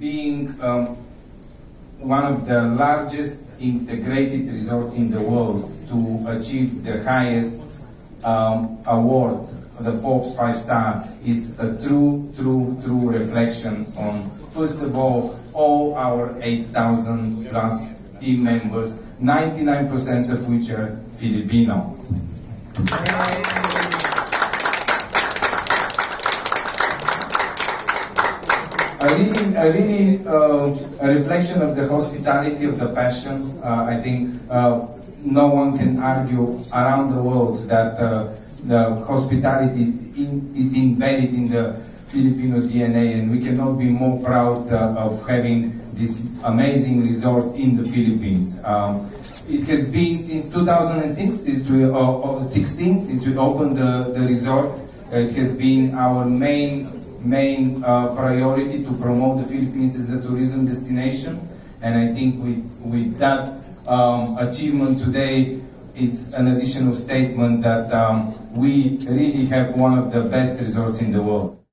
Being um, one of the largest integrated resort in the world to achieve the highest um, award, the Forbes 5 Star, is a true, true, true reflection on, first of all, all our 8,000 plus team members, 99% of which are Filipino. Really, a really uh, a reflection of the hospitality of the passion. Uh, I think uh, no one can argue around the world that the hospitality in, is embedded in the Filipino DNA, and we cannot be more proud of having this amazing resort in the Philippines. Um, it has been since 2006, since we, uh, 16, since we opened the, the resort. It has been our main main uh, priority to promote the Philippines as a tourism destination. And I think with, with that um, achievement today, it's an additional statement that um, we really have one of the best resorts in the world.